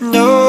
No.